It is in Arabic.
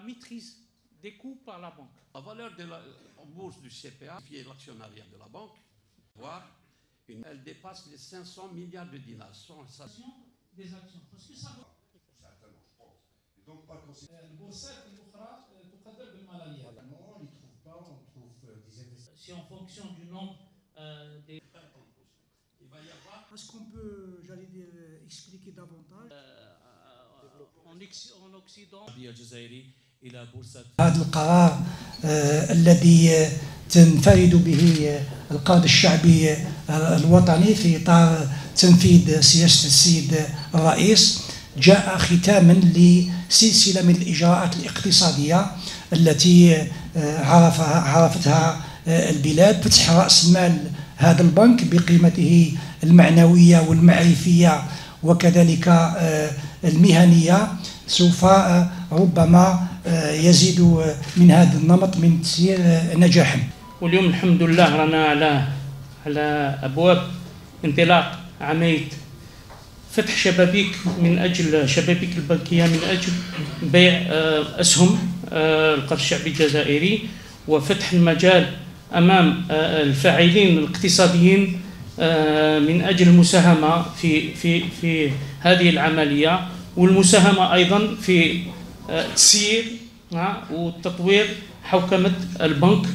la maîtrise des coûts par la banque. La valeur de la bourse du CPA, via l'actionnariat de la banque, voire une, elle dépasse les 500 milliards de dinars. Sans ça... Des actions, parce que ça va. Certainement, je pense. Et donc, par conséquent. Euh, euh, non, on trouve pas, on trouve euh, des investissements. C'est en fonction du nombre euh, des. Il va y avoir. Est-ce qu'on peut, j'allais dire, expliquer davantage? Euh, euh, en, en Occident. إلى بورصة هذا القرار آه، الذي تنفرد به القائد الشعبي آه، الوطني في إطار تنفيذ سياسة السيد الرئيس جاء ختاما لسلسلة من الإجراءات الاقتصادية التي آه، عرفها عرفتها البلاد. فتح رأس مال هذا البنك بقيمته المعنوية والمعرفية وكذلك المهنية. سوف آه، ربما آه، يزيد آه، من هذا النمط من تسيير نجاحا واليوم الحمد لله رانا على على أبواب انطلاق عمليه فتح شبابيك من أجل شبابيك البنكية من أجل بيع أسهم القرض الشعبي الجزائري وفتح المجال أمام الفاعلين الاقتصاديين من أجل المساهمة في في في هذه العملية. والمساهمة أيضا في آه، تسيير آه، وتطوير حوكمة البنك.